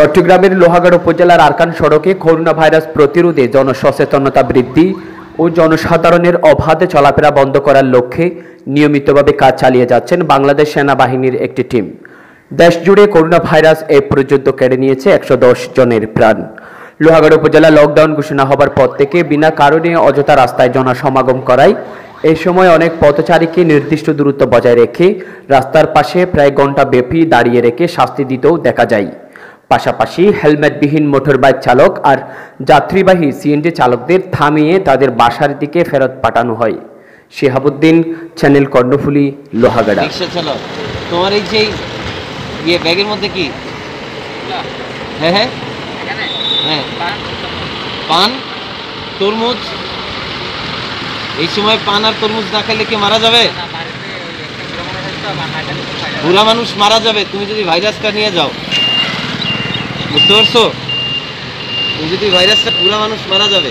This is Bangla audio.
চট্টগ্রামের লোহাগড় উপজেলার আরকান সড়কে করোনা ভাইরাস প্রতিরোধে জনসচেতনতা বৃদ্ধি ও জনসাধারণের অবাধে চলাফেরা বন্ধ করার লক্ষ্যে নিয়মিতভাবে কাজ চালিয়ে যাচ্ছেন বাংলাদেশ সেনাবাহিনীর একটি টিম। দেশ জুড়ে করোনা ভাইরাস এই পর্যন্ত কেড়ে নিয়েছে একশো দশ জনের প্রাণ। লোহাগড় উপজেলা লকডাউন ঘোষণা হবার পর থেকে বিনা কারণে অযথা রাস্তায় জনসমাগম করায় এই সময় অনেক পথচারীকে নির্দিষ্ট দূরত্ব বজায় রেখে রাস্তার পাশে প্রায় ঘণ্টা ব্যাপী দাঁড়িয়ে রেখে শাস্তি দিতেও দেখা যায়। পাশাপাশি হেলমেটবিহীন মোটরবাইক চালক আর যাত্রীবাহী সিএনজি চালকদের থামিয়ে তাদের বাসার দিকে ফেরত পাঠানো হয়। শিহাবুদ্দিন চ্যানেল কর্ণফুলি লোহাগাড়া। তোমার এই যে ইয়ে ব্যাগের মধ্যে কি? হ্যাঁ হ্যাঁ। হ্যাঁ। পান? তরমুজ? এই সময় পান আর তরমুজ না খেলে কি মারা যাবে? বুড়া মানুষ মারা যাবে তুমি যদি ভাইরাসটা নিয়ে যাও। বুঝতে পারছ? তুমি যদি ভাইরাসটা পুরা মানুষ মারা যাবে।